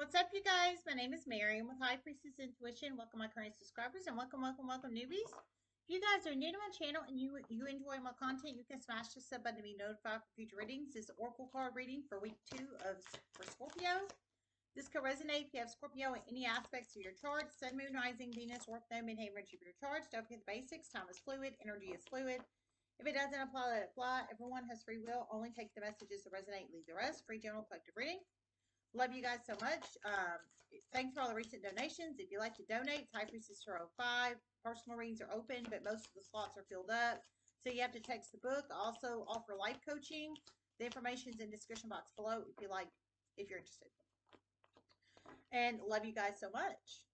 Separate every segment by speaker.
Speaker 1: What's up, you guys? My name is Mary. I'm with High Priestess Intuition. Welcome, my current subscribers, and welcome, welcome, welcome, newbies. If you guys are new to my channel and you you enjoy my content, you can smash the sub button to be notified for future readings. This is Oracle card reading for week two of for Scorpio. This could resonate if you have Scorpio in any aspects of your chart. Sun, Moon, Rising, Venus, North, Node, Midheaven, Jupiter charts. Don't forget the basics. Time is fluid. Energy is fluid. If it doesn't apply, let it fly. Everyone has free will. Only take the messages that resonate. Leave the rest. Free general collective reading. Love you guys so much. Um, thanks for all the recent donations. If you like to donate, High Priestess Tarot 5. Personal readings are open, but most of the slots are filled up. So you have to text the book. Also offer life coaching. The information is in the description box below if you like, if you're interested and love you guys so much.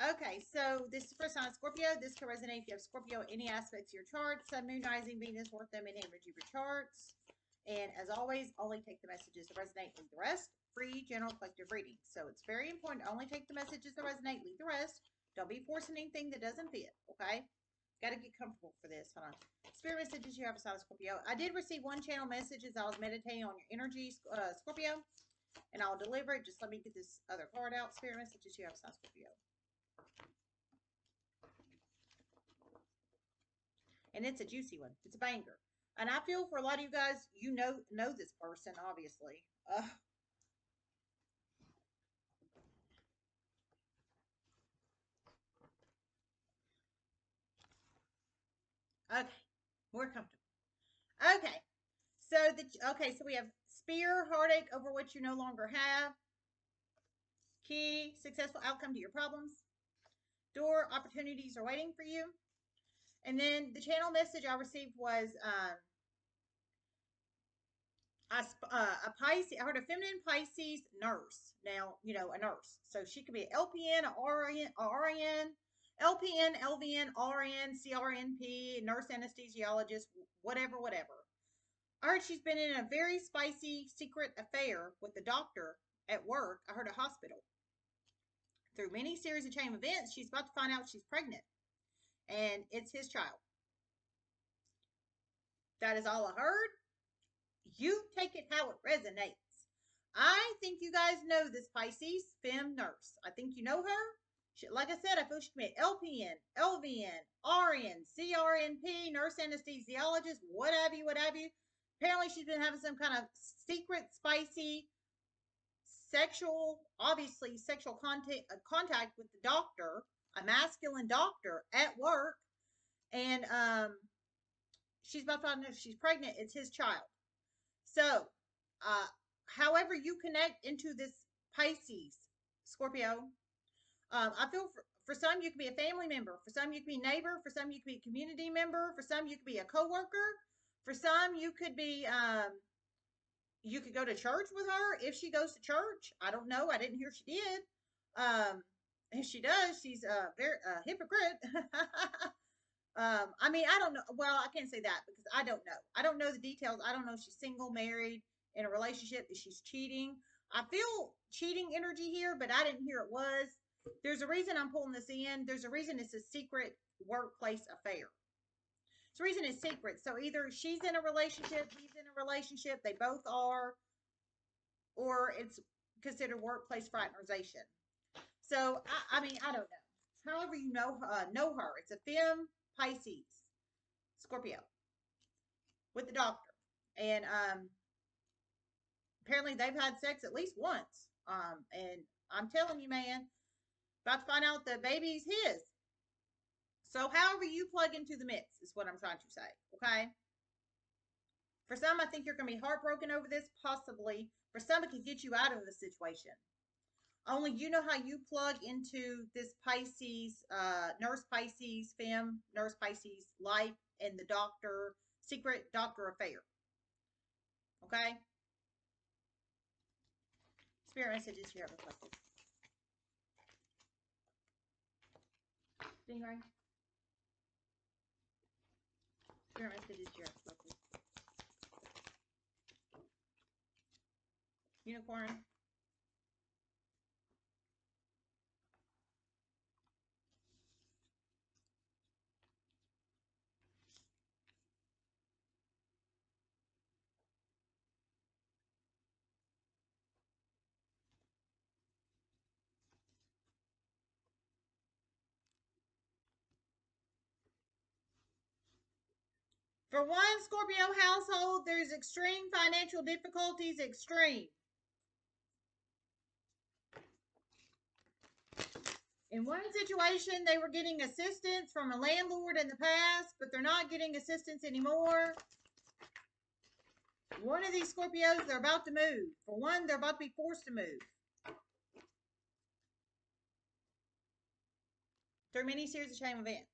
Speaker 1: Okay, so this is for sign Scorpio. This can resonate if you have Scorpio any aspects of your chart. Sun, Moon, Rising, Venus, North Node, and Jupiter charts. And as always, only take the messages that resonate, with the rest. Free general collective reading. So it's very important to only take the messages that resonate, leave the rest. Don't be forcing anything that doesn't fit, okay? Got to get comfortable for this. Hold on. Spirit messages you have a sign Scorpio. I did receive one channel message as I was meditating on your energy, uh, Scorpio and I'll deliver it. Just let me get this other card out. Spirit messages you have sign Scorpio. And it's a juicy one. It's a banger. And I feel for a lot of you guys, you know know this person, obviously. Uh, okay, more comfortable. Okay, so the okay, so we have Spear, heartache over what you no longer have. Key, successful outcome to your problems. Door, opportunities are waiting for you. And then the channel message I received was um, I, uh, a Pisces, I heard a feminine Pisces nurse. Now, you know, a nurse. So she could be an LPN, a RN, a RN, LPN, LVN, RN, CRNP, nurse anesthesiologist, whatever, whatever. I heard she's been in a very spicy secret affair with the doctor at work. I heard a hospital. Through many series of chain events, she's about to find out she's pregnant. And it's his child. That is all I heard. You take it how it resonates. I think you guys know this Pisces fem nurse. I think you know her. Like I said, I can be LPN, LVN, RN, CRNP, nurse anesthesiologist, what have you, what have you apparently she's been having some kind of secret, spicy, sexual, obviously sexual contact, uh, contact with the doctor, a masculine doctor at work, and um, she's about to find out if she's pregnant. It's his child. So, uh, however you connect into this Pisces, Scorpio, um, I feel for, for some you could be a family member, for some you could be a neighbor, for some you could be a community member, for some you could be a coworker, for some, you could be, um, you could go to church with her if she goes to church. I don't know. I didn't hear she did. Um, if she does, she's a very a hypocrite. um, I mean, I don't know. Well, I can't say that because I don't know. I don't know the details. I don't know if she's single, married, in a relationship, if she's cheating. I feel cheating energy here, but I didn't hear it was. There's a reason I'm pulling this in. There's a reason it's a secret workplace affair. The reason is secret. So either she's in a relationship, he's in a relationship, they both are, or it's considered workplace fraternization. So I, I mean, I don't know. However, you know uh, know her. It's a fem Pisces, Scorpio, with the doctor, and um, apparently they've had sex at least once. Um, and I'm telling you, man, about to find out the baby's his. So however you plug into the mix is what I'm trying to say, okay? For some, I think you're going to be heartbroken over this, possibly. For some, it can get you out of the situation. Only you know how you plug into this Pisces, uh, nurse Pisces, fem, nurse Pisces life, and the doctor, secret doctor affair. Okay? Spirit messages reflected. Stingray. Unicorn. For one Scorpio household, there's extreme financial difficulties, extreme. In one situation, they were getting assistance from a landlord in the past, but they're not getting assistance anymore. One of these Scorpios, they're about to move. For one, they're about to be forced to move. Through many series of chain events.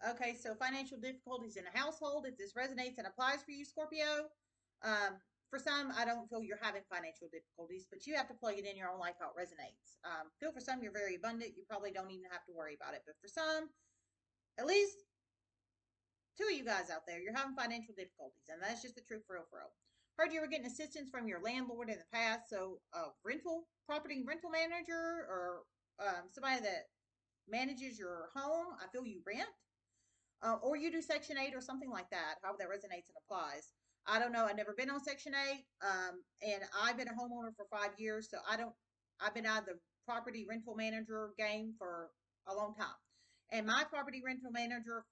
Speaker 1: Okay, so financial difficulties in a household. If this resonates and applies for you, Scorpio, um, for some, I don't feel you're having financial difficulties, but you have to plug it in your own life how it resonates. Um, feel for some you're very abundant. You probably don't even have to worry about it. But for some, at least two of you guys out there, you're having financial difficulties, and that's just the truth for real, for real. Heard you were getting assistance from your landlord in the past, so a rental property rental manager or um, somebody that manages your home. I feel you rent, uh, or you do Section Eight or something like that. How that resonates and applies. I don't know. I've never been on Section 8. Um, and I've been a homeowner for five years. So I don't, I've been out of the property rental manager game for a long time. And my property rental manager,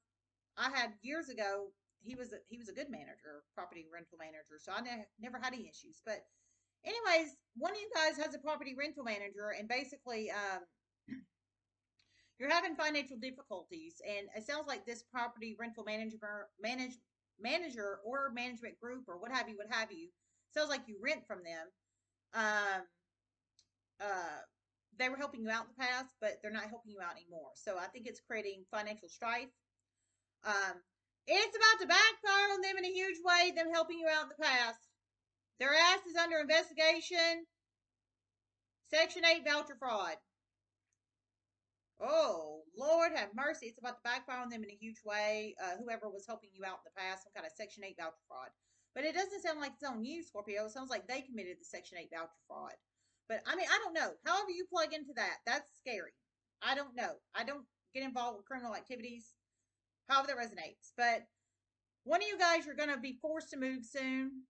Speaker 1: I had years ago, he was a, he was a good manager, property rental manager. So I ne- never had any issues. But anyways, one of you guys has a property rental manager and basically, um, you're having financial difficulties and it sounds like this property rental manager manage manager or management group or what have you, what have you. Sounds like you rent from them. Um, uh, they were helping you out in the past, but they're not helping you out anymore. So I think it's creating financial strife. Um, it's about to backfire on them in a huge way, them helping you out in the past. Their ass is under investigation. Section 8 voucher fraud. Oh, Lord have mercy. It's about to backfire on them in a huge way. Uh, whoever was helping you out in the past, some kind of Section 8 voucher fraud. But it doesn't sound like it's on you, Scorpio. It sounds like they committed the Section 8 voucher fraud. But I mean, I don't know. However, you plug into that, that's scary. I don't know. I don't get involved with criminal activities, however that resonates. But one of you guys you're going to be forced to move soon.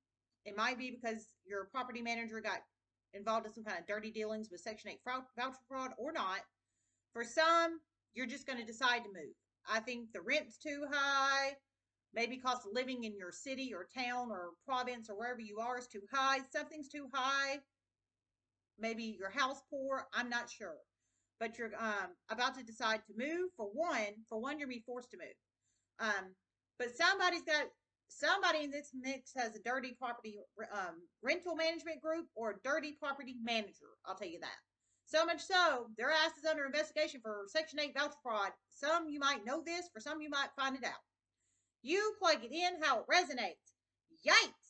Speaker 1: It might be because your property manager got involved in some kind of dirty dealings with Section 8 voucher fraud or not. For some, you're just going to decide to move. I think the rent's too high. Maybe cost of living in your city or town or province or wherever you are is too high. Something's too high. Maybe your house poor. I'm not sure. But you're um, about to decide to move. For one, for one, you're be forced to move. Um, but somebody's got somebody in this mix has a dirty property um, rental management group or a dirty property manager. I'll tell you that. So much so, their ass is under investigation for Section 8 voucher fraud. Some you might know this, for some you might find it out. You plug it in how it resonates. Yikes!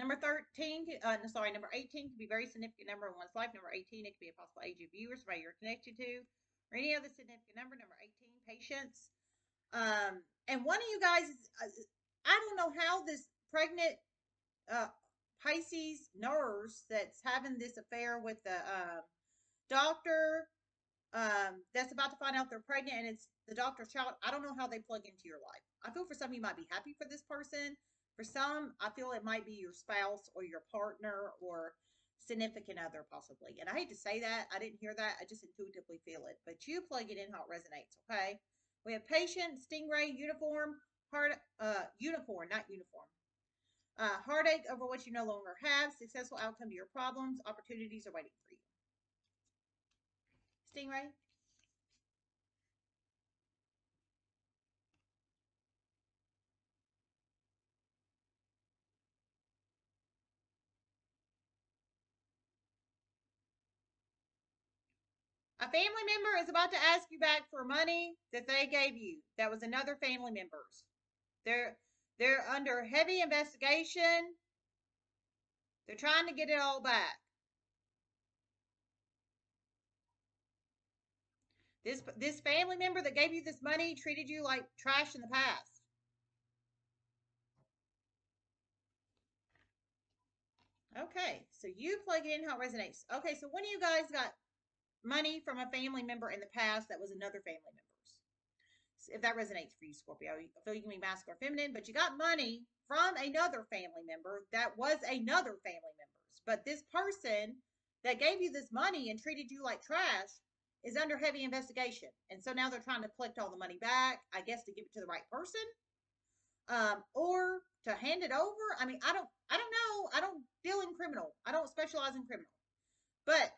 Speaker 1: Number 13, uh, sorry, number 18 can be a very significant number in one's life. Number 18, it can be a possible age of viewers, somebody you're connected to, or any other significant number. Number 18, patience. Um, and one of you guys, uh, I don't know how this pregnant uh, Pisces nurse that's having this affair with the uh, doctor um, that's about to find out they're pregnant and it's the doctor's child. I don't know how they plug into your life. I feel for some you might be happy for this person. For some, I feel it might be your spouse or your partner or significant other, possibly. And I hate to say that. I didn't hear that. I just intuitively feel it. But you plug it in how it resonates, okay? We have patient, stingray, uniform, heart, uh, unicorn, not uniform. Uh, heartache over what you no longer have, successful outcome to your problems, opportunities are waiting for you. Stingray? A family member is about to ask you back for money that they gave you. That was another family member's. They're they're under heavy investigation. They're trying to get it all back. This this family member that gave you this money treated you like trash in the past. Okay, so you plug it in how it resonates. Okay, so one of you guys got money from a family member in the past that was another family member if that resonates for you, Scorpio. I feel you can be masculine or feminine, but you got money from another family member that was another family member's. But this person that gave you this money and treated you like trash is under heavy investigation. And so now they're trying to collect all the money back, I guess to give it to the right person. Um, or to hand it over. I mean, I don't I don't know. I don't deal in criminal. I don't specialize in criminal. But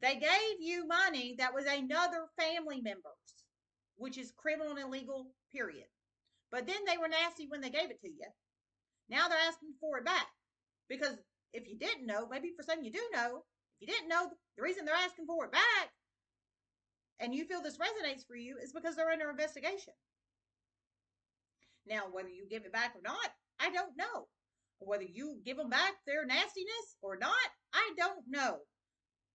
Speaker 1: they gave you money that was another family member's, which is criminal and illegal, period. But then they were nasty when they gave it to you. Now they're asking for it back. Because if you didn't know, maybe for some you do know, if you didn't know, the reason they're asking for it back and you feel this resonates for you is because they're under investigation. Now, whether you give it back or not, I don't know. Whether you give them back their nastiness or not, I don't know.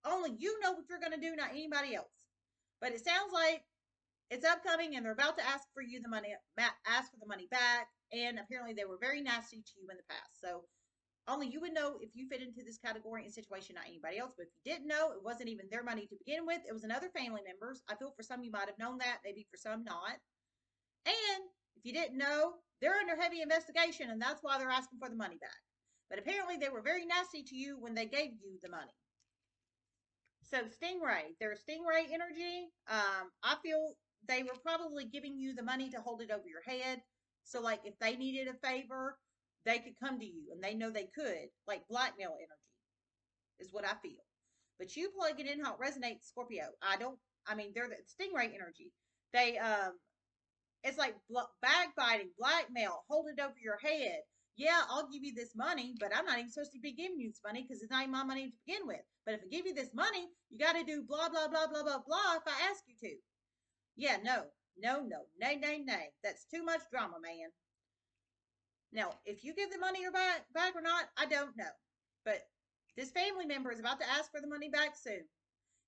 Speaker 1: Only you know what you're going to do, not anybody else. But it sounds like it's upcoming and they're about to ask for you the money, ask for the money back. And apparently they were very nasty to you in the past. So only you would know if you fit into this category and situation, not anybody else. But if you didn't know, it wasn't even their money to begin with. It was another family member's. I feel for some you might have known that, maybe for some not. And if you didn't know, they're under heavy investigation and that's why they're asking for the money back. But apparently they were very nasty to you when they gave you the money. So Stingray, they're Stingray energy. Um, I feel they were probably giving you the money to hold it over your head. So like if they needed a favor, they could come to you and they know they could, like blackmail energy is what I feel. But you plug it in how it resonates, Scorpio. I don't, I mean, they're the Stingray energy. They, um, it's like backbiting, blackmail, hold it over your head yeah, I'll give you this money, but I'm not even supposed to be giving you this money because it's not even my money to begin with. But if I give you this money, you got to do blah, blah, blah, blah, blah, blah if I ask you to. Yeah, no, no, no, nay, nay, nay. That's too much drama, man. Now, if you give the money or back, back or not, I don't know. But this family member is about to ask for the money back soon.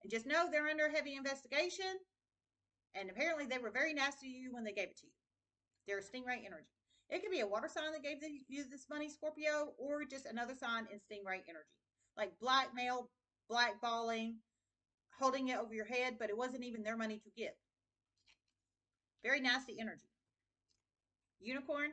Speaker 1: And just know they're under heavy investigation. And apparently they were very nasty to you when they gave it to you. They're stingray energy. It could be a water sign that gave you this money, Scorpio, or just another sign in stingray energy. Like blackmail, blackballing, holding it over your head, but it wasn't even their money to give. Very nasty energy. Unicorn,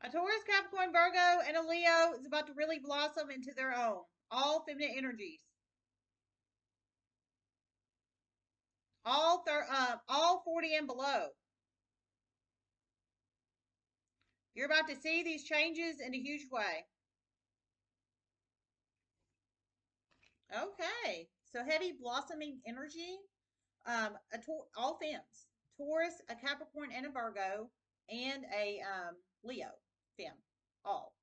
Speaker 1: A Taurus, Capricorn, Virgo, and a Leo is about to really blossom into their own. All feminine energies. All uh, all 40 and below. You're about to see these changes in a huge way. Okay. So heavy blossoming energy. Um, all femmes. Taurus, a Capricorn, and a Virgo, and a um, Leo fem, all.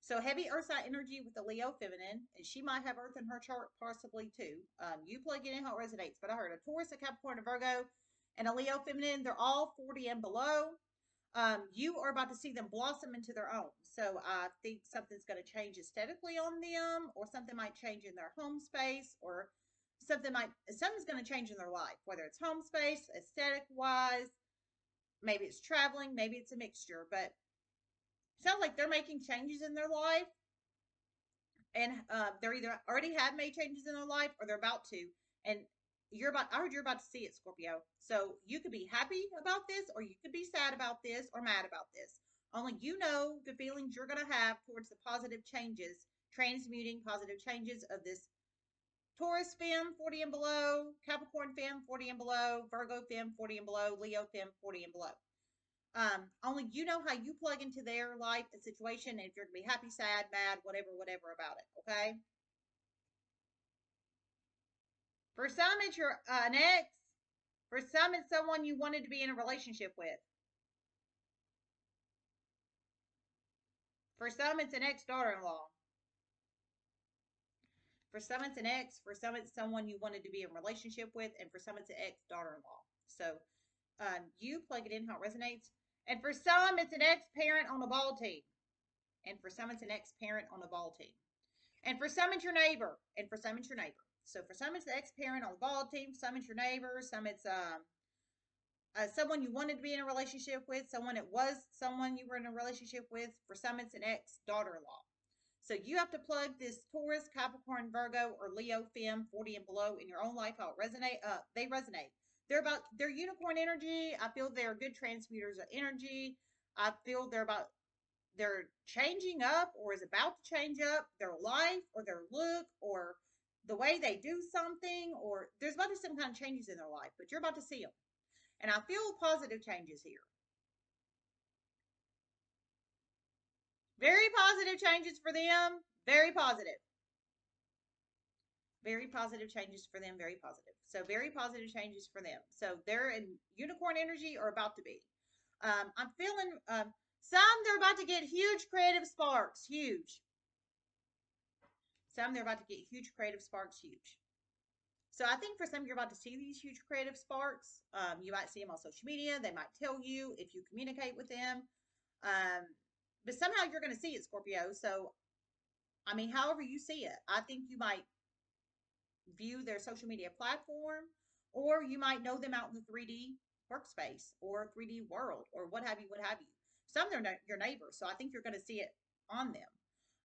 Speaker 1: So heavy earth energy with the Leo feminine, and she might have earth in her chart possibly too. Um, you plug it in how it resonates. But I heard a Taurus, a Capricorn, a Virgo, and a Leo feminine. They're all 40 and below. Um, you are about to see them blossom into their own. So I think something's going to change aesthetically on them, or something might change in their home space, or something might something's going to change in their life, whether it's home space, aesthetic wise, maybe it's traveling, maybe it's a mixture. But sounds like they're making changes in their life. And uh, they're either already have made changes in their life or they're about to. And you're about i heard you're about to see it scorpio. So you could be happy about this or you could be sad about this or mad about this. Only you know the feelings you're going to have towards the positive changes transmuting positive changes of this taurus fem 40 and below capricorn fem 40 and below virgo fem 40 and below leo fem 40 and below um, only you know how you plug into their life and situation, and if you're gonna be happy, sad, mad, whatever, whatever about it. Okay. For some, it's your uh, an ex. For some, it's someone you wanted to be in a relationship with. For some, it's an ex daughter-in-law. For some, it's an ex. For some, it's someone you wanted to be in a relationship with, and for some, it's an ex daughter-in-law. So, um, you plug it in how it resonates. And for some, it's an ex parent on a ball team. And for some, it's an ex parent on a ball team. And for some, it's your neighbor. And for some, it's your neighbor. So for some, it's the ex parent on the ball team. Some, it's your neighbor. Some, it's um, uh, someone you wanted to be in a relationship with. Someone it was someone you were in a relationship with. For some, it's an ex daughter in law. So you have to plug this Taurus, Capricorn, Virgo, or Leo, Fem, 40 and below in your own life. How it resonate? Uh, they resonate. They're about their unicorn energy. I feel they're good transmuters of energy. I feel they're about they're changing up or is about to change up their life or their look or the way they do something or there's about to be some kind of changes in their life, but you're about to see them. And I feel positive changes here. Very positive changes for them. Very positive. Very positive changes for them. Very positive. So very positive changes for them. So they're in unicorn energy or about to be. Um, I'm feeling um, some they're about to get huge creative sparks. Huge. Some they're about to get huge creative sparks. Huge. So I think for some you're about to see these huge creative sparks. Um, you might see them on social media. They might tell you if you communicate with them. Um, but somehow you're going to see it, Scorpio. So, I mean, however you see it, I think you might view their social media platform, or you might know them out in the 3D workspace or 3D world or what have you, what have you. Some they're your neighbors, so I think you're going to see it on them.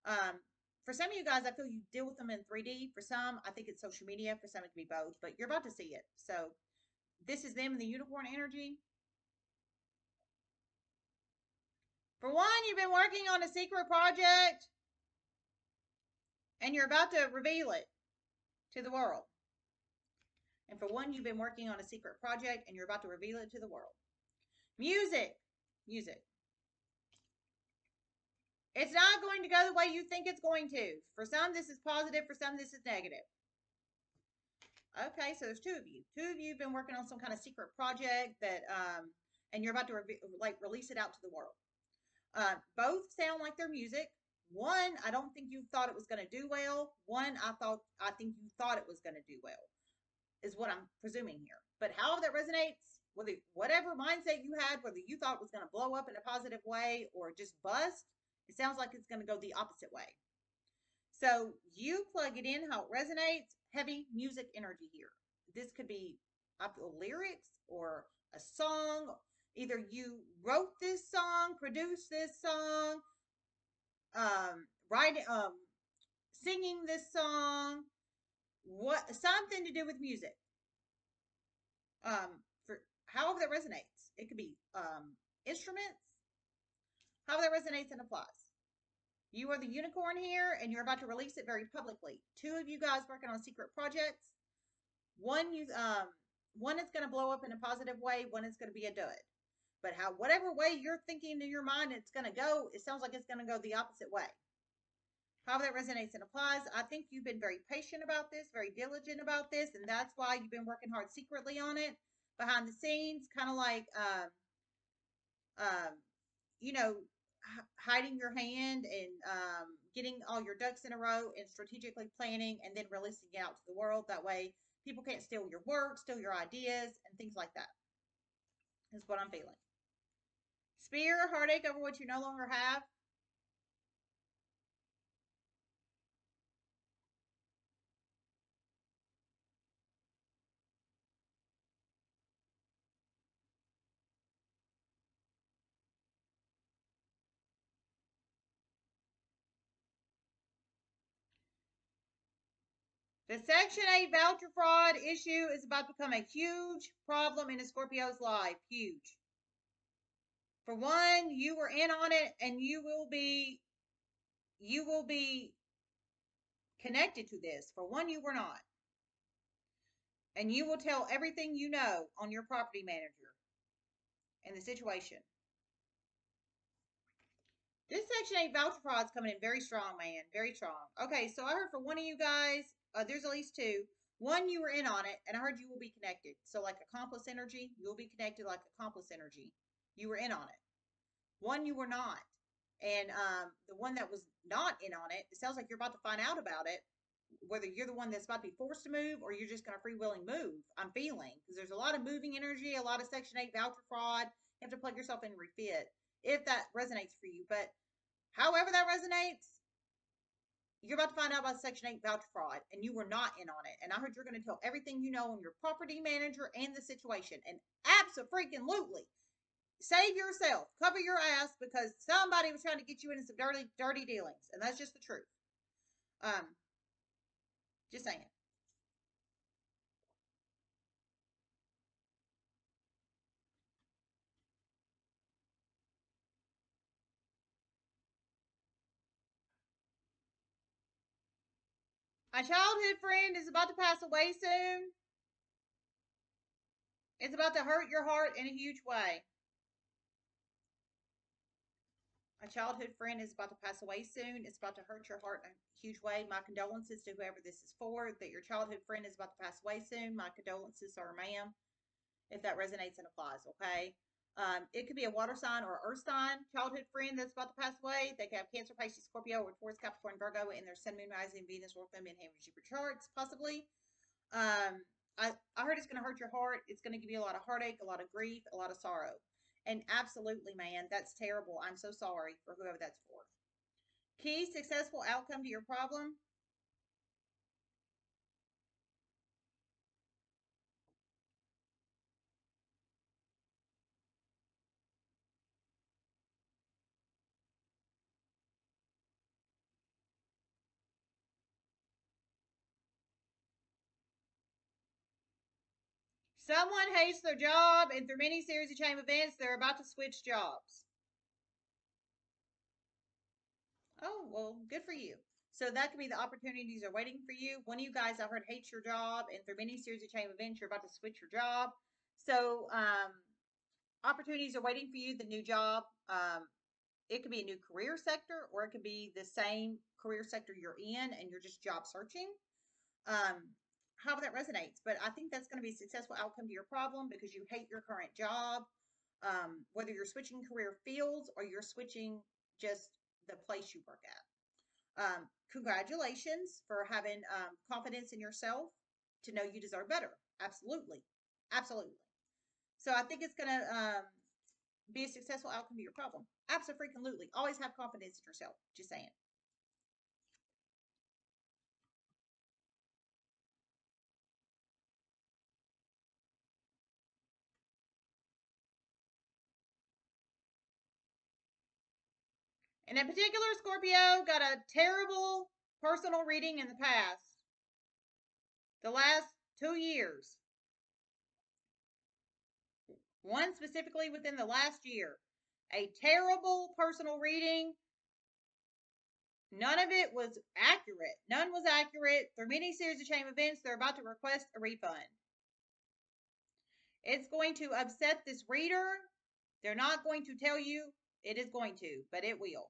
Speaker 1: Um, for some of you guys, I feel you deal with them in 3D. For some, I think it's social media. For some, it can be both, but you're about to see it. So this is them in the unicorn energy. For one, you've been working on a secret project and you're about to reveal it to the world. And for one, you've been working on a secret project and you're about to reveal it to the world. Music. Music. It's not going to go the way you think it's going to. For some, this is positive. For some, this is negative. Okay, so there's two of you. Two of you have been working on some kind of secret project that, um, and you're about to like release it out to the world. Uh, both sound like their music. One, I don't think you thought it was going to do well. One, I thought I think you thought it was going to do well, is what I'm presuming here. But how that resonates, whether whatever mindset you had, whether you thought it was going to blow up in a positive way or just bust, it sounds like it's going to go the opposite way. So you plug it in how it resonates. Heavy music energy here. This could be up lyrics or a song either you wrote this song, produced this song, um, writing, um, singing this song, what something to do with music. Um, for however that resonates, it could be um, instruments. However that resonates and applies. You are the unicorn here, and you're about to release it very publicly. Two of you guys working on secret projects. One you um one is going to blow up in a positive way. One is going to be a dud. But how whatever way you're thinking in your mind it's going to go, it sounds like it's going to go the opposite way. However that resonates and applies, I think you've been very patient about this, very diligent about this, and that's why you've been working hard secretly on it behind the scenes, kind of like, um, um, you know, hiding your hand and um, getting all your ducks in a row and strategically planning and then releasing it out to the world. That way, people can't steal your work, steal your ideas, and things like that. Is what I'm feeling. Fear, heartache over what you no longer have. The Section 8 voucher fraud issue is about to become a huge problem in a Scorpio's life. Huge. For one, you were in on it and you will be you will be connected to this. For one, you were not. And you will tell everything you know on your property manager and the situation. This Section 8 voucher fraud is coming in very strong, man. Very strong. Okay, so I heard for one of you guys, uh, there's at least two. One, you were in on it, and I heard you will be connected. So, like accomplice energy, you'll be connected like accomplice energy. You were in on it. One, you were not. And um, the one that was not in on it, it sounds like you're about to find out about it, whether you're the one that's about to be forced to move or you're just going to free willing move. I'm feeling because there's a lot of moving energy, a lot of Section 8 voucher fraud. You have to plug yourself in refit if that resonates for you. But However that resonates, you're about to find out about Section 8 voucher fraud, and you were not in on it. And I heard you're going to tell everything you know on your property manager and the situation. And absolutely, save yourself, cover your ass because somebody was trying to get you into some dirty, dirty dealings, and that's just the truth. Um, just saying. My childhood friend is about to pass away soon. It's about to hurt your heart in a huge way. My childhood friend is about to pass away soon. It's about to hurt your heart in a huge way. My condolences to whoever this is for, that your childhood friend is about to pass away soon. My condolences, sir, ma'am, if that resonates and applies, okay? Um, it could be a water sign or earth sign childhood friend that's about to pass away. They could have Cancer, Pisces, Scorpio, or Taurus, Capricorn, Virgo in their Sun, Moon, Rising, Venus, North Node, Midheaven, Jupiter charts, possibly. Um, I, I heard it's going to hurt your heart. It's going to give you a lot of heartache, a lot of grief, a lot of sorrow. And absolutely, man, that's terrible. I'm so sorry for whoever that's for. Key successful outcome to your problem Someone hates their job, and through many series of chain events, they're about to switch jobs. Oh, well, good for you. So that could be the opportunities are waiting for you. One of you guys I heard hates your job, and through many series of chain events, you're about to switch your job. So um, opportunities are waiting for you. The new job, um, it could be a new career sector, or it could be the same career sector you're in, and you're just job searching. Um, how that resonates. But I think that's going to be a successful outcome to your problem because you hate your current job. Um, whether you're switching career fields or you're switching just the place you work at. Um, congratulations for having um, confidence in yourself to know you deserve better. Absolutely. Absolutely. So I think it's going to um, be a successful outcome to your problem. Absolutely. Always have confidence in yourself. Just saying. And in particular, Scorpio got a terrible personal reading in the past. The last two years. One specifically within the last year. A terrible personal reading. None of it was accurate. None was accurate. Through many series of chain events, they're about to request a refund. It's going to upset this reader. They're not going to tell you it is going to, but it will.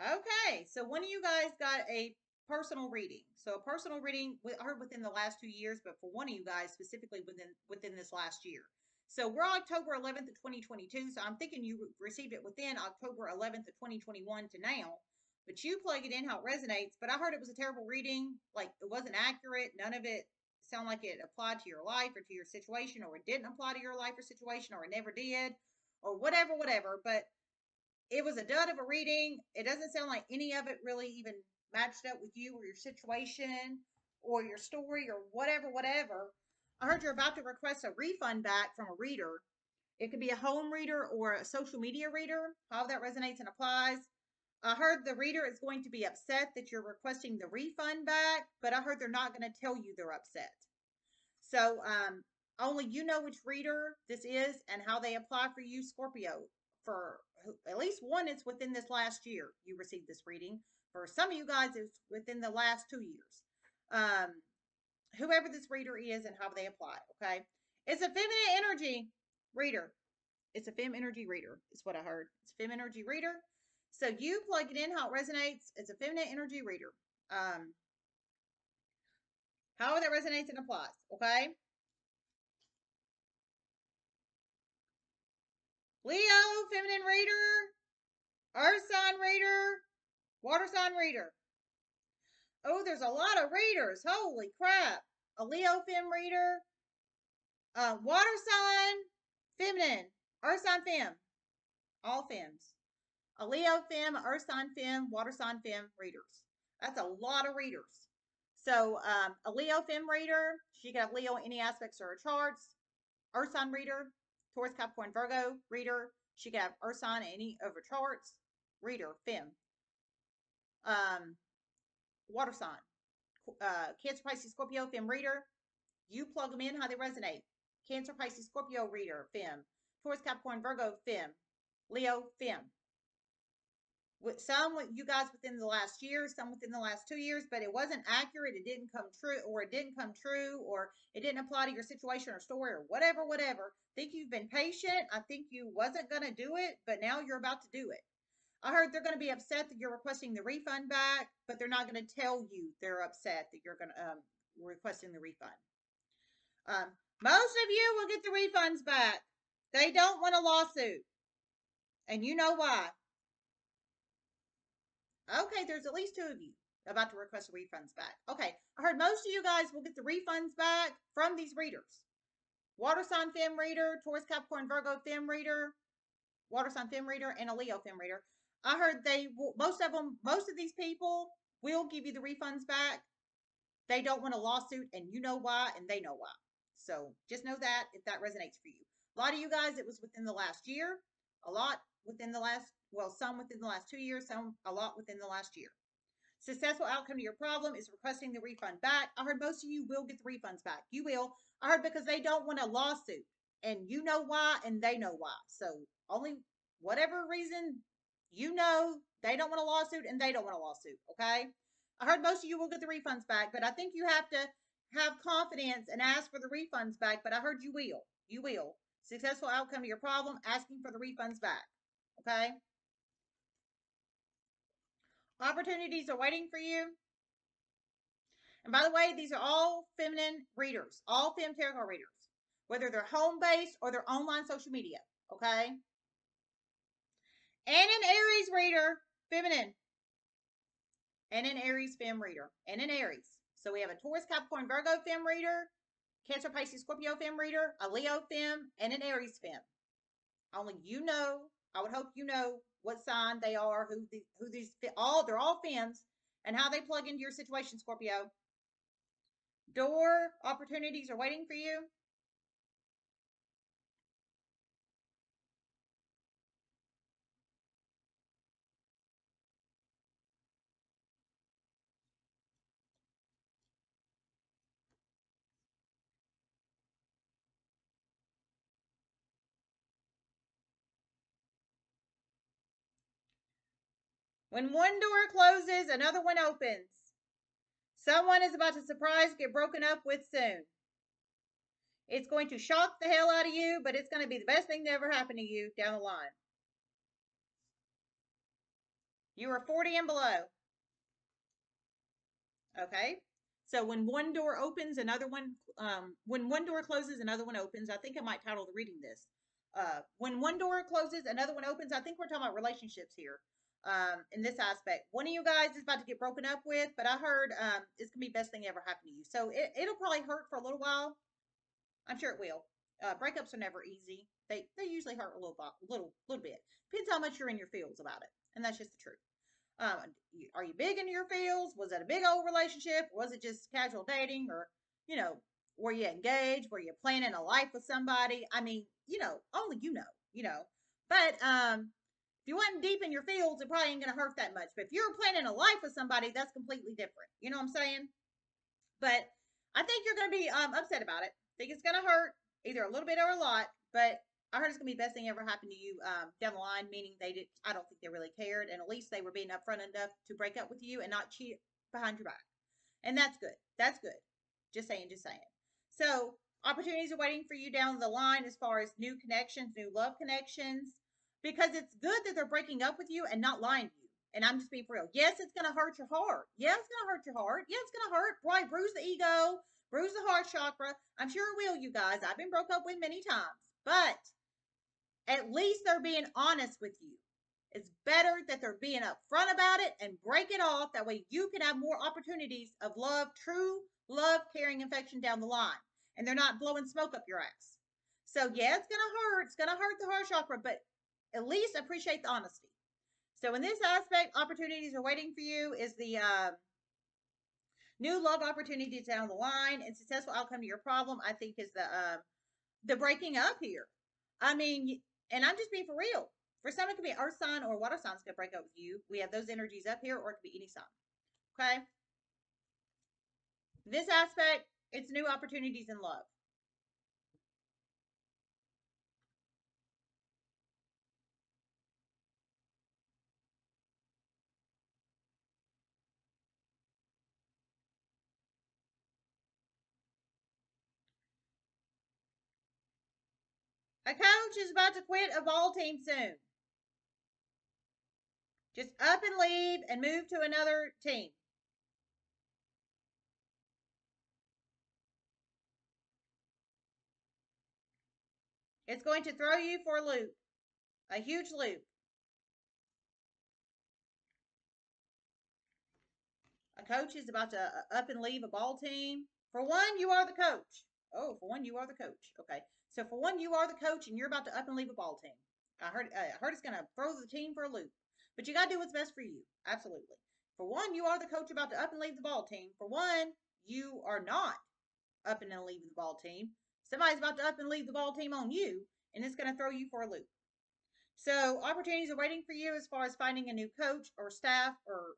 Speaker 1: Okay, so one of you guys got a personal reading. So a personal reading I heard within the last two years, but for one of you guys specifically within within this last year. So we're October 11th of 2022. So I'm thinking you received it within October 11th of 2021 to now. But you plug it in how it resonates. But I heard it was a terrible reading. Like it wasn't accurate. None of it sound like it applied to your life or to your situation, or it didn't apply to your life or situation, or it never did, or whatever, whatever. But it was a dud of a reading. It doesn't sound like any of it really even matched up with you or your situation or your story or whatever, whatever. I heard you're about to request a refund back from a reader. It could be a home reader or a social media reader, how that resonates and applies. I heard the reader is going to be upset that you're requesting the refund back, but I heard they're not going to tell you they're upset. So um, only you know which reader this is and how they apply for you, Scorpio. For at least one, is within this last year you received this reading. For some of you guys, it's within the last two years. Um, whoever this reader is and how they apply, okay? It's a feminine energy reader. It's a fem energy reader, is what I heard. It's a fem energy reader. So you plug it in how it resonates. It's a feminine energy reader. Um, how that resonates and applies, okay? Leo, feminine reader, earth sign reader, water sign reader. Oh, there's a lot of readers. Holy crap. A Leo fem reader, uh, water sign, feminine, Earth sign fem, all fems. A Leo fem, Earth sign fem, water sign fem readers. That's a lot of readers. So um, a Leo fem reader, she can have Leo in any aspects of her charts. Earth sign reader, Taurus, Capricorn, Virgo reader, she can have Earth sign any of her charts. Reader, fem. Um, water sign, uh, Cancer, Pisces, Scorpio, fem reader. You plug them in how they resonate. Cancer, Pisces, Scorpio reader, fem. Taurus, Capricorn, Virgo, fem. Leo, fem. With some with you guys within the last year, some within the last two years, but it wasn't accurate. It didn't come true, or it didn't come true, or it didn't apply to your situation or story or whatever, whatever. Think you've been patient. I think you wasn't going to do it, but now you're about to do it. I heard they're going to be upset that you're requesting the refund back, but they're not going to tell you they're upset that you're going to um, requesting the refund. Um, most of you will get the refunds back. They don't want a lawsuit. And you know why. Okay, there's at least two of you about to request refunds back. Okay, I heard most of you guys will get the refunds back from these readers. Water sign fem reader, Taurus, Capricorn, Virgo fem reader, water sign fem reader, and a Leo fem reader. I heard they most of them, most of these people will give you the refunds back. They don't want a lawsuit, and you know why, and they know why. So just know that if that resonates for you. A lot of you guys, it was within the last year. A lot within the last well, some within the last two years, some a lot within the last year. Successful outcome to your problem is requesting the refund back. I heard most of you will get the refunds back. You will. I heard because they don't want a lawsuit. And you know why, and they know why. So only whatever reason you know they don't want a lawsuit and they don't want a lawsuit. Okay. I heard most of you will get the refunds back, but I think you have to have confidence and ask for the refunds back. But I heard you will. You will. Successful outcome to your problem, asking for the refunds back. Okay. Opportunities are waiting for you. And by the way, these are all feminine readers, all fem tarot card readers, whether they're home based or they're online social media. Okay. And an Aries reader, feminine. And an Aries fem reader. And an Aries. So we have a Taurus, Capricorn, Virgo fem reader, Cancer, Pisces, Scorpio fem reader, a Leo fem, and an Aries fem. Only you know, I would hope you know what sign they are, who the, who these all they're all fems, and how they plug into your situation, Scorpio. Door opportunities are waiting for you. When one door closes, another one opens. Someone is about to surprise get broken up with soon. It's going to shock the hell out of you, but it's going to be the best thing to ever happen to you down the line. You are 40 and below. Okay? So when one door opens, another one, um, when one door closes, another one opens. I think I might title the reading this. Uh, when one door closes, another one opens. I think we're talking about relationships here um, in this aspect. One of you guys is about to get broken up with, but I heard um, it's gonna be best thing ever happen to you. So it, it'll probably hurt for a little while. I'm sure it will. Uh, breakups are never easy. They they usually hurt a little little little bit. Depends how much you're in your feels about it, and that's just the truth. Um, are you big into your feels? Was it a big old relationship? Was it just casual dating, or you know, were you engaged? Were you planning a life with somebody? I mean, you know, only you know, you know. But um, if you went deep in your fields, it probably ain't to hurt that much. But if you're planning a life with somebody, that's completely different. You know what I'm saying? But I think you're going to be um, upset about it. Think it's to hurt either a little bit or a lot. But I heard it's to be the best thing ever happened to you um, down the line, meaning they did. I don't think they really cared. And at least they were being upfront enough to break up with you and not cheat behind your back. And that's good. That's good. Just saying, just saying. So opportunities are waiting for you down the line as far as new connections, new love connections because it's good that they're breaking up with you and not lying to you. And I'm just being real. Yes, it's going to hurt your heart. Yeah, it's going to hurt your heart. Yeah, it's going to hurt. Right, bruise the ego, bruise the heart chakra. I'm sure it will, you guys. I've been broke up with many times. But at least they're being honest with you. It's better that they're being upfront about it and break it off. That way you can have more opportunities of love, true love, caring, infection down the line. And they're not blowing smoke up your ass. So yeah, it's gonna hurt. It's gonna hurt the heart chakra, but at least appreciate the honesty. So in this aspect, opportunities are waiting for you. Is the uh, new love opportunities down the line and successful outcome to your problem? I think is the uh, the breaking up here. I mean, and I'm just being for real. For some, it could be earth sign or water signs could break up with you. We have those energies up here, or it could be any sign. Okay. This aspect, it's new opportunities in love. A coach is about to quit a ball team soon. Just up and leave and move to another team. It's going to throw you for a loop, a huge loop. A coach is about to uh, up and leave a ball team. For one, you are the coach. Oh, for one, you are the coach. Okay. So for one, you are the coach and you're about to up and leave a ball team. I heard, uh, I heard it's going to throw the team for a loop, but you got to do what's best for you. Absolutely. For one, you are the coach about to up and leave the ball team. For one, you are not up and leaving the ball team. Somebody's about to up and leave the ball team on you, and it's going to throw you for a loop. So opportunities are waiting for you as far as finding a new coach or staff or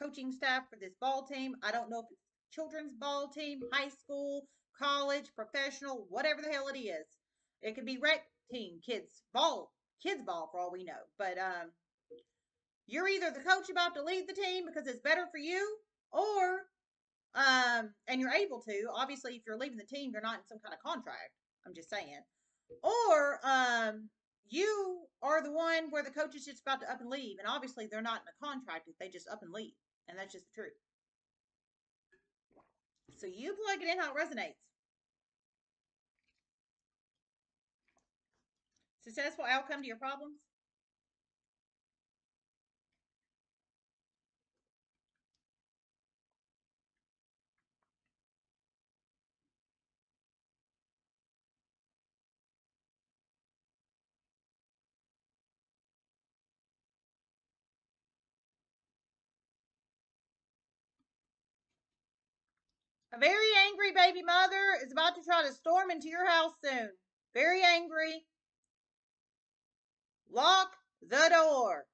Speaker 1: coaching staff for this ball team. I don't know if it's children's ball team, high school, college, professional, whatever the hell it is. It could be rec team, kids ball, kids ball for all we know. But um, you're either the coach about to leave the team because it's better for you, or um, and you're able to. Obviously, if you're leaving the team, you're not in some kind of contract. I'm just saying. Or um, you are the one where the coach is just about to up and leave, and obviously they're not in a contract if they just up and leave, and that's just the truth. So you plug it in how it resonates. Successful outcome to your problems? A very angry baby mother is about to try to storm into your house soon. Very angry. Lock the door.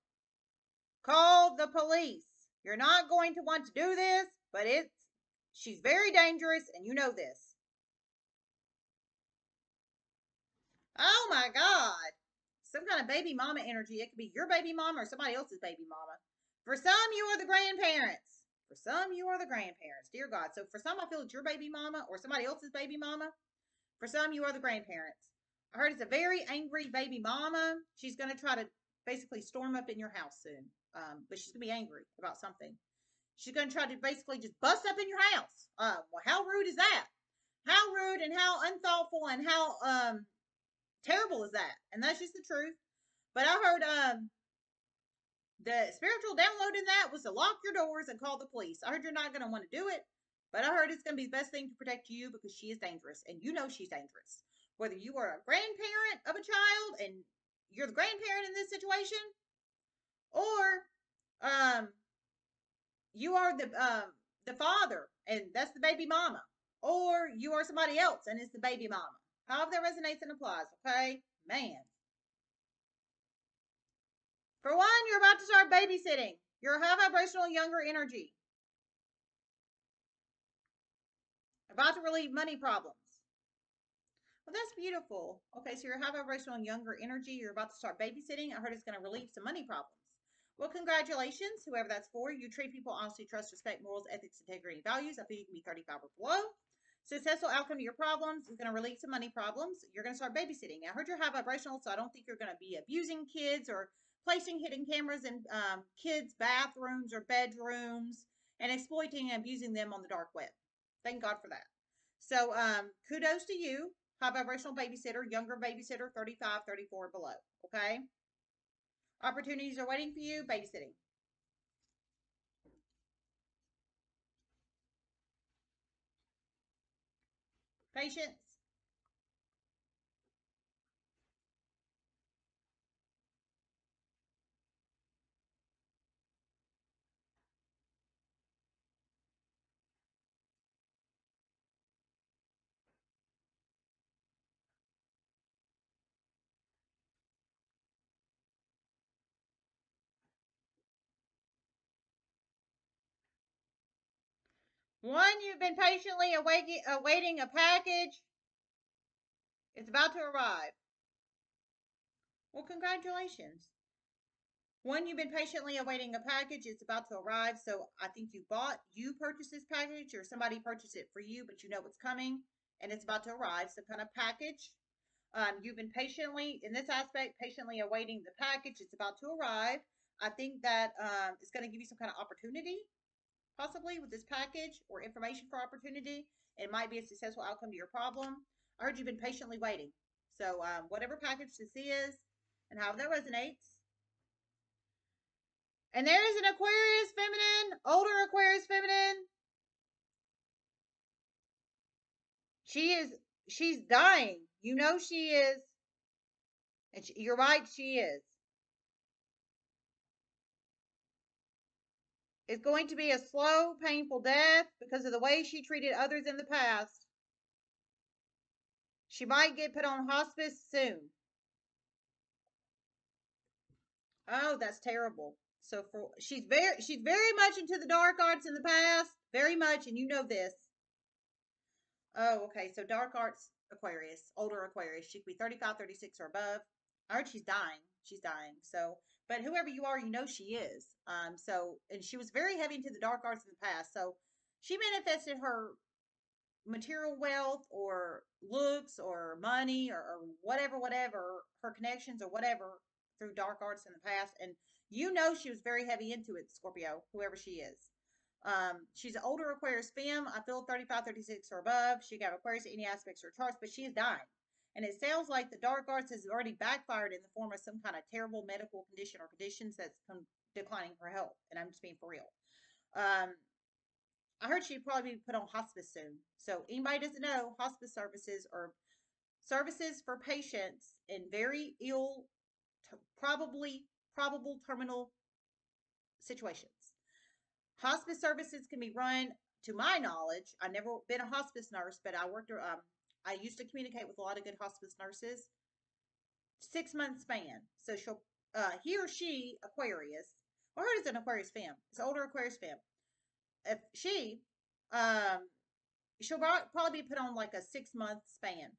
Speaker 1: Call the police. You're not going to want to do this, but it's she's very dangerous and you know this. Oh my god. Some kind of baby mama energy. It could be your baby mama or somebody else's baby mama. For some, you are the grandparents. For some, you are the grandparents, dear God. So for some, I feel it's your baby mama or somebody else's baby mama. For some, you are the grandparents. I heard it's a very angry baby mama. She's going to try to basically storm up in your house soon. Um, but she's going to be angry about something. She's going to try to basically just bust up in your house. Uh, well, how rude is that? How rude and how unthoughtful and how um, terrible is that? And that's just the truth. But I heard um, the spiritual download in that was to lock your doors and call the police. I heard you're not going to want to do it, but I heard it's going to be the best thing to protect you because she is dangerous and you know she's dangerous. Whether you are a grandparent of a child and you're the grandparent in this situation, or um, you are the um, the father and that's the baby mama, or you are somebody else and it's the baby mama. However that resonates and applies, okay? Man. For one, you're about to start babysitting. You're high vibrational younger energy. About to relieve money problems. Well, that's beautiful. Okay, so you're high vibrational younger energy. You're about to start babysitting. I heard it's going to relieve some money problems. Well, congratulations, whoever that's for. You treat people honestly, trust, respect, morals, ethics, integrity, values. I feel you can be 35 or below. Successful outcome to your problems is going to relieve some money problems. You're going to start babysitting. I heard you're high vibrational, so I don't think you're going to be abusing kids or placing hidden cameras in um, kids' bathrooms or bedrooms, and exploiting and abusing them on the dark web. Thank God for that. So, um, kudos to you, high vibrational babysitter, younger babysitter, 35, 34 below. Okay? Opportunities are waiting for you, babysitting. Patience. One, you've been patiently awaiting, a package. It's about to arrive. Well, congratulations. One, you've been patiently awaiting a package. It's about to arrive. So I think you bought, you purchased this package or somebody purchased it for you, but you know it's coming and it's about to arrive. Some kind of package. Um, you've been patiently, in this aspect, patiently awaiting the package. It's about to arrive. I think that um, it's going to give you some kind of opportunity, possibly with this package or information for opportunity. It might be a successful outcome to your problem. I heard you've been patiently waiting. So um, whatever package this is and how that resonates. And there is an Aquarius feminine, older Aquarius feminine. She is, she's dying. You know she is. And she, you're right, she is. It's going to be a slow, painful death because of the way she treated others in the past. She might get put on hospice soon. Oh, that's terrible. So for she's very she's very much into the dark arts in the past, very much, and you know this. Oh, okay. So dark arts Aquarius, older Aquarius. She could be 35, 36 or above. I heard she's dying. She's dying. So, but whoever you are, you know she is. Um, so and she was very heavy into the dark arts in the past. So she manifested her material wealth or looks or money or, or whatever, whatever, her connections or whatever through dark arts in the past. And you know she was very heavy into it, Scorpio, whoever she is. Um, she's an older Aquarius femme. I feel 35, 36 or above. She got Aquarius any aspects or charts, but she is dying. And it sounds like the dark arts has already backfired in the form of some kind of terrible medical condition or conditions that's declining her health. And I'm just being for real. Um, I heard she'd probably be put on hospice soon. So anybody doesn't know, hospice services are services for patients in very ill, probably probable terminal situations. Hospice services can be run, to my knowledge, I've never been a hospice nurse, but I worked, um, I used to communicate with a lot of good hospice nurses. Six month span. So she'll, uh, he or she, Aquarius, or her is an Aquarius fam. It's an older Aquarius fam if she, um, she'll probably be put on like a six month span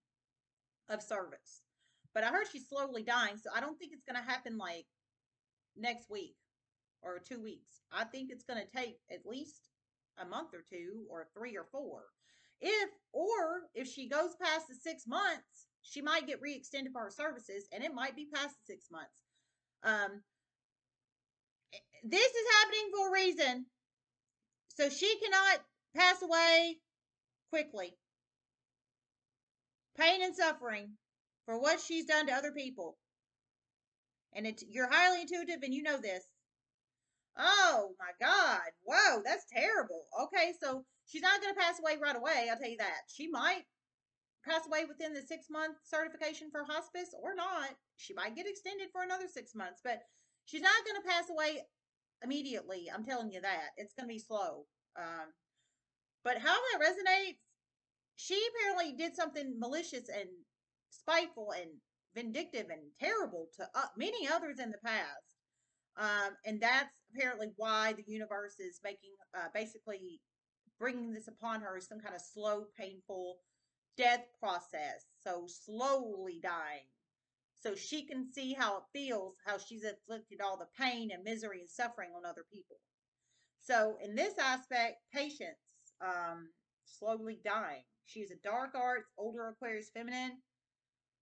Speaker 1: of service. But I heard she's slowly dying, so I don't think it's going to happen like next week or two weeks. I think it's going to take at least a month or two or three or four. If or if she goes past the six months, she might get re-extended for her services, and it might be past the six months. Um, this is happening for a reason. So she cannot pass away quickly. Pain and suffering for what she's done to other people. And it, you're highly intuitive and you know this. Oh my God. Whoa, that's terrible. Okay, so she's not going to pass away right away. I'll tell you that. She might pass away within the six month certification for hospice or not. She might get extended for another six months, but she's not going to pass away immediately. I'm telling you that. It's going to be slow. Um, but how that resonates, she apparently did something malicious and spiteful and vindictive and terrible to uh, many others in the past. Um, and that's apparently why the universe is making, uh, basically bringing this upon her as some kind of slow, painful death process. So slowly dying so she can see how it feels, how she's inflicted all the pain and misery and suffering on other people. So in this aspect, patience, um, slowly dying. She's a dark arts, older Aquarius feminine.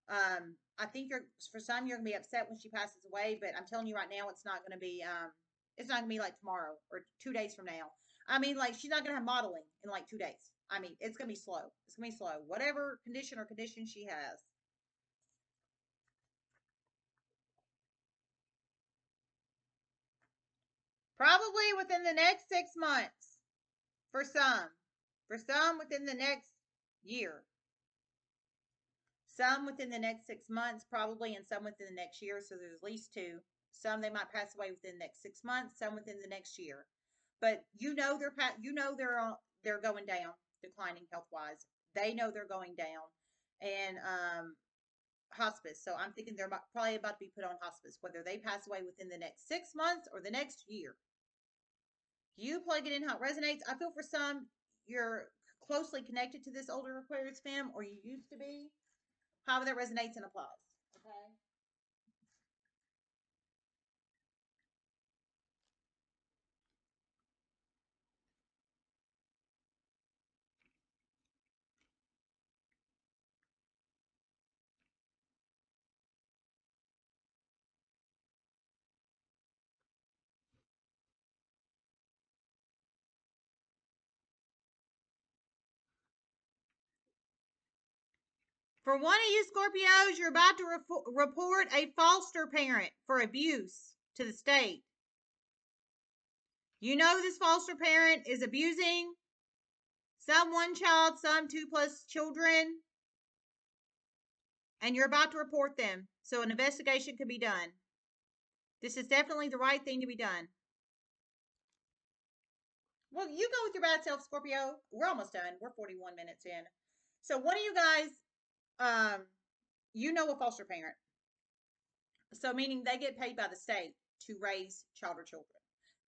Speaker 1: Um, I think you're for some you're gonna be upset when she passes away, but I'm telling you right now, it's not gonna be um, it's not gonna be like tomorrow or two days from now. I mean, like she's not gonna have modeling in like two days. I mean, it's gonna be slow. It's gonna be slow. Whatever condition or condition she has. Probably within the next six months for some. For some within the next year. Some within the next six months, probably, and some within the next year. So there's at least two. Some they might pass away within the next six months. Some within the next year. But you know they're you know they're they're going down, declining health wise. They know they're going down, and um, hospice. So I'm thinking they're probably about to be put on hospice, whether they pass away within the next six months or the next year. You plug it in how it resonates. I feel for some, you're closely connected to this older Aquarius fam, or you used to be, however that resonates and applies. For one of you Scorpios, you're about to refo- report a foster parent for abuse to the state. You know this foster parent is abusing some one child, some two plus children, and you're about to report them so an investigation can be done. This is definitely the right thing to be done. Well, you go with your bad self, Scorpio. We're almost done. We're 41 minutes in. So one of you guys um, you know a foster parent. So meaning they get paid by the state to raise child or children.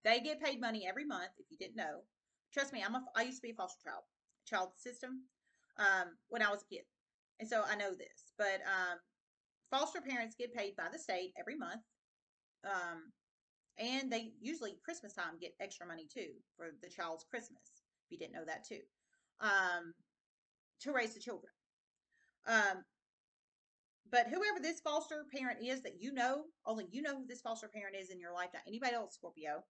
Speaker 1: They get paid money every month. If you didn't know, trust me, I'm a. I used to be a foster child child system um, when I was a kid, and so I know this. But um, foster parents get paid by the state every month, um, and they usually Christmas time get extra money too for the child's Christmas. If you didn't know that too, um, to raise the children. Um, but whoever this foster parent is that you know, only you know who this foster parent is in your life, not anybody else, Scorpio.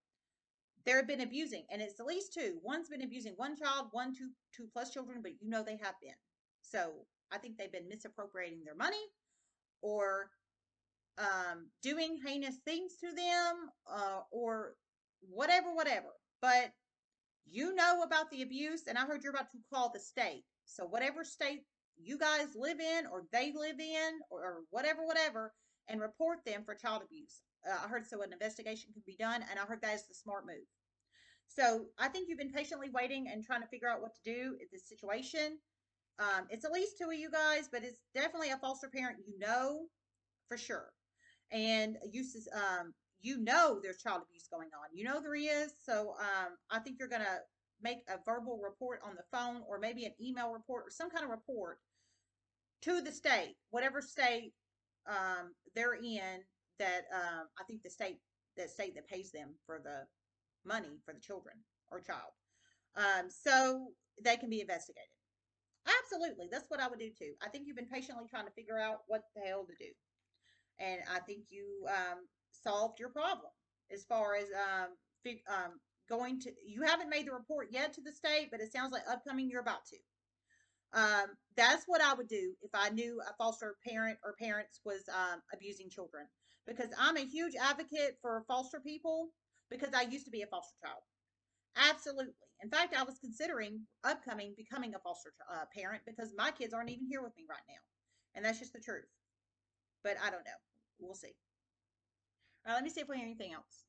Speaker 1: They've been abusing, and it's at least two. One's been abusing one child, one two two plus children, but you know they have been. So I think they've been misappropriating their money, or um, doing heinous things to them, uh, or whatever, whatever. But you know about the abuse, and I heard you're about to call the state. So whatever state you guys live in or they live in or, or whatever, whatever, and report them for child abuse. Uh, I heard so an investigation can be done, and I heard that is the smart move. So I think you've been patiently waiting and trying to figure out what to do in this situation. Um, it's at least two of you guys, but it's definitely a foster parent you know for sure. And you, um, you know there's child abuse going on. You know there is. So um, I think you're going to make a verbal report on the phone or maybe an email report or some kind of report to the state, whatever state um, they're in that um, I think the state that state that pays them for the money for the children or child. Um, so they can be investigated. Absolutely. That's what I would do too. I think you've been patiently trying to figure out what the hell to do. And I think you um, solved your problem as far as um, fig- um, going to you haven't made the report yet to the state but it sounds like upcoming you're about to. Um, that's what i would do if i knew a foster parent or parents was um, abusing children because i'm a huge advocate for foster people because i used to be a foster child. Absolutely. In fact i was considering upcoming becoming a foster uh, parent because my kids aren't even here with me right now and that's just the truth. But i don't know. We'll see. All right let me see if we have anything else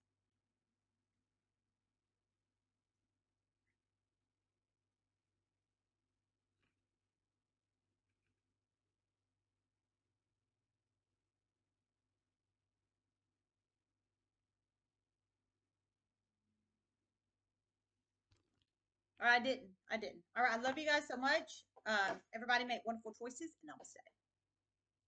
Speaker 1: Or I didn't. I didn't. All right. I love you guys so much. Um, everybody make wonderful choices and I will namaste.